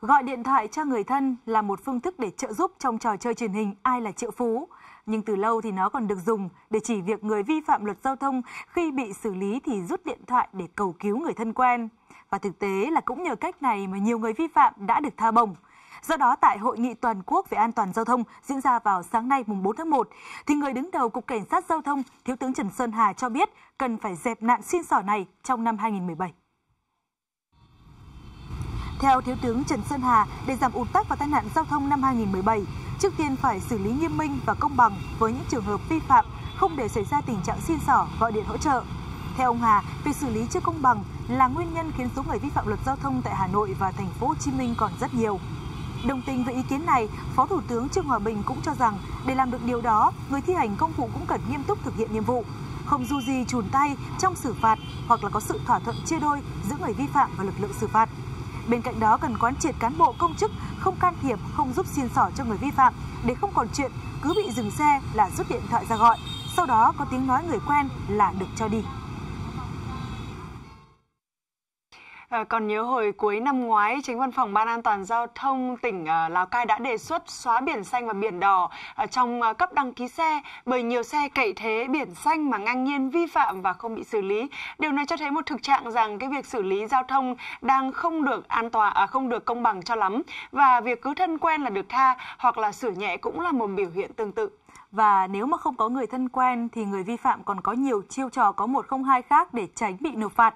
Gọi điện thoại cho người thân là một phương thức để trợ giúp trong trò chơi truyền hình Ai là triệu phú. Nhưng từ lâu thì nó còn được dùng để chỉ việc người vi phạm luật giao thông khi bị xử lý thì rút điện thoại để cầu cứu người thân quen. Và thực tế là cũng nhờ cách này mà nhiều người vi phạm đã được tha bổng. Do đó, tại Hội nghị Toàn quốc về an toàn giao thông diễn ra vào sáng nay mùng 4 tháng 1, thì người đứng đầu Cục Cảnh sát Giao thông, Thiếu tướng Trần Sơn Hà cho biết cần phải dẹp nạn xin sỏ này trong năm 2017. Theo Thiếu tướng Trần Sơn Hà, để giảm ùn tắc và tai nạn giao thông năm 2017, trước tiên phải xử lý nghiêm minh và công bằng với những trường hợp vi phạm, không để xảy ra tình trạng xin sỏ, gọi điện hỗ trợ. Theo ông Hà, việc xử lý chưa công bằng là nguyên nhân khiến số người vi phạm luật giao thông tại Hà Nội và thành phố Hồ Chí Minh còn rất nhiều. Đồng tình với ý kiến này, Phó Thủ tướng Trương Hòa Bình cũng cho rằng để làm được điều đó, người thi hành công vụ cũng cần nghiêm túc thực hiện nhiệm vụ, không du di chùn tay trong xử phạt hoặc là có sự thỏa thuận chia đôi giữa người vi phạm và lực lượng xử phạt. Bên cạnh đó cần quán triệt cán bộ công chức không can thiệp, không giúp xiên sỏ cho người vi phạm để không còn chuyện cứ bị dừng xe là rút điện thoại ra gọi, sau đó có tiếng nói người quen là được cho đi. À, còn nhớ hồi cuối năm ngoái, chính văn phòng Ban an toàn giao thông tỉnh ờ, Lào Cai đã đề xuất xóa biển xanh và biển đỏ ờ, trong cấp đăng ký xe bởi nhiều xe cậy thế biển xanh mà ngang nhiên vi phạm và không bị xử lý. Điều này cho thấy một thực trạng rằng cái việc xử lý giao thông đang không được an toàn, à, không được công bằng cho lắm và việc cứ thân quen là được tha hoặc là xử nhẹ cũng là một biểu hiện tương tự. Và nếu mà không có người thân quen thì người vi phạm còn có nhiều chiêu trò có một không hai khác để tránh bị nộp phạt.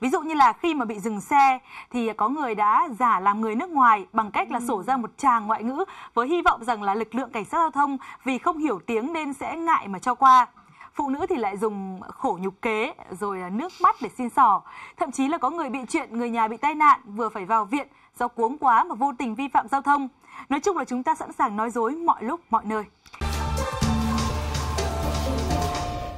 Ví dụ như là khi mà bị dừng xe thì có người đã giả làm người nước ngoài bằng cách là sổ ra một tràng ngoại ngữ với hy vọng rằng là lực lượng cảnh sát giao thông vì không hiểu tiếng nên sẽ ngại mà cho qua. Phụ nữ thì lại dùng khổ nhục kế rồi nước mắt để xin sỏ thậm chí là có người bị chuyện người nhà bị tai nạn vừa phải vào viện do cuống quá mà vô tình vi phạm giao thông. Nói chung là chúng ta sẵn sàng nói dối mọi lúc mọi nơi